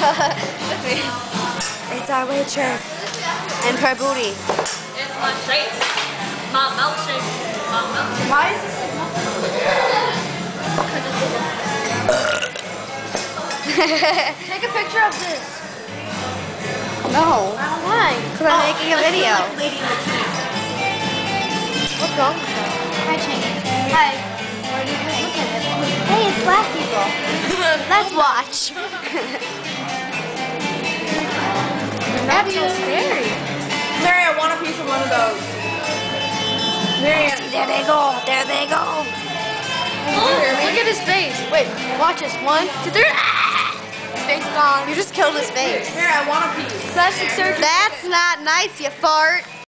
With me. It's our waitress. And her booty. It's my shake. My milkshake. My milkshake. Why is this Take a picture of this. No. Why? Because I'm making a oh. video. What's wrong with that? Hi, Chingy. Hi. What are you doing? Look at it. Hey, it's black people. Let's watch. That's so scary. Mary, I want a piece of one of those. Mary, There they go. There they go. Oh, look at his face. Wait, watch this. One, two, three. Ah! His face gone. You just killed his face. Mary, I want a piece. Plastic surgery. That's not nice, you fart.